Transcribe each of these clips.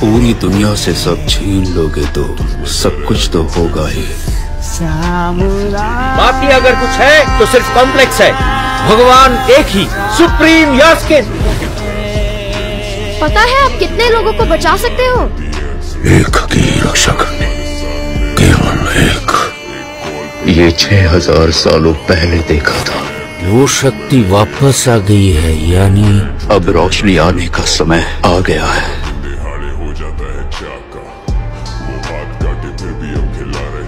पूरी दुनिया से सब छीन लोगे तो सब कुछ तो होगा ही। बाकी अगर कुछ है तो सिर्फ़ कॉम्प्लेक्स है। भगवान एक ही सुप्रीम यास्किन। पता है आप कितने लोगों को बचा सकते हो? एक की रक्षा करने केवल एक। ये छह हज़ार सालों पहले देखा था। वो शक्ति वापस आ गई है यानी अब रोशनी आने का समय आ गया है। चाका वो हाथ काटे फिर भी अब खिला रहे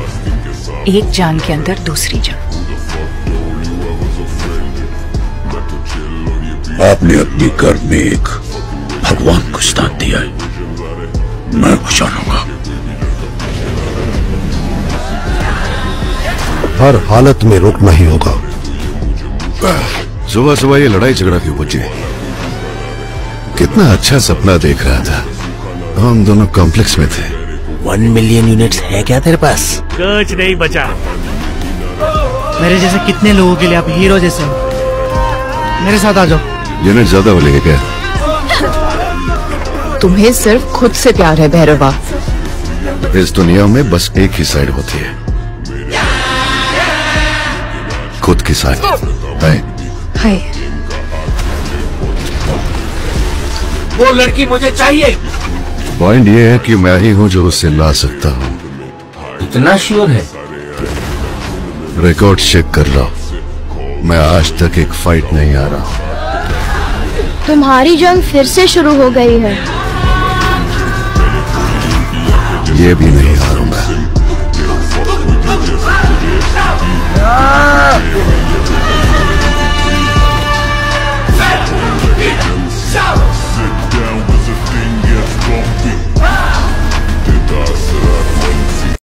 आस्तीन के साथ एक जान के अंदर दूसरी जान। तो आपने अपनी गर्भ में एक भगवान को स्थान दिया है। मैं जानूँगा हर हालत में रुकना ही होगा। सुबह सुबह ये लड़ाई झगड़ा क्यों पूछे? कितना अच्छा सपना देख रहा था। हम दोनों कॉम्प्लेक्स में थे। वन मिलियन यूनिट्स है क्या तेरे पास? कुछ नहीं बचा। मेरे जैसे कितने लोगों के लिए आप हीरो जैसे हो? मेरे साथ आ जाओ। यूनिट ज़्यादा बोलेंगे क्या? तुम्हें सिर्फ़ खुद से प्यार है भैरवा। इस दुनिया में बस एक ही साइड होती है। खुद की साइड है हाय वो लड़की मुझे चाहिए। पॉइंट ये है कि मैं ही हूँ जो उसे ला सकता हूँ। इतना श्योर है? रिकॉर्ड चेक कर रहा लो मैं आज तक एक फाइट नहीं आ रहा हूँ तुम्हारी जंग फिर से शुरू हो गई है। ये भी नहीं आ